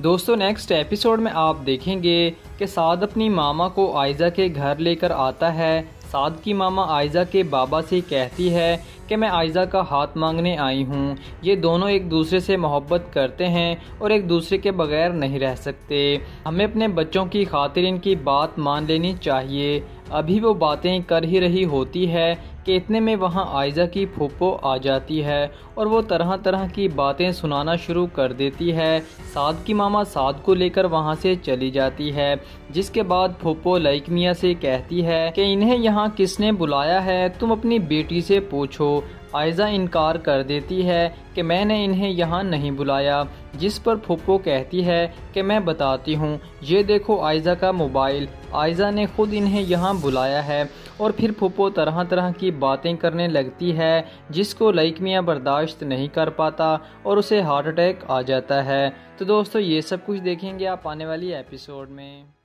दोस्तों next episode में आप देखेंगे कि साद अपनी मामा को आयज़ा के घर लेकर आता है। साद की मामा आयज़ा के बाबा से कहती है कि मैं आयज़ा का हाथ मांगने आई हूँ। ये दोनों एक दूसरे से मोहब्बत करते हैं और एक दूसरे के बगैर नहीं रह सकते। हमें अपने बच्चों की खातिर इनकी बात मान लेनी चाहिए। अभी वो बातें कर ही रही होती है कि इतने में वहाँ आयजा की फूफो आ जाती है और वो तरह तरह की बातें सुनाना शुरू कर देती है। साद की मामा साद को लेकर वहाँ से चली जाती है, जिसके बाद फूफो लाइक मियाँ से कहती है कि, इन्हें यहाँ किसने बुलाया है? तुम अपनी बेटी से पूछो। आयज़ा इनकार कर देती है कि, मैंने इन्हें यहाँ नहीं बुलाया। जिस पर फुप्पो कहती है कि, मैं बताती हूँ। ये देखो आयज़ा का मोबाइल। आयज़ा ने खुद इन्हें यहाँ बुलाया है। और फिर फूपो तरह तरह की बातें करने लगती है, जिसको लाइक मियाँ बर्दाश्त नहीं कर पाता और उसे हार्ट अटैक आ जाता है। तो दोस्तों, ये सब कुछ देखेंगे आप आने वाली एपिसोड में।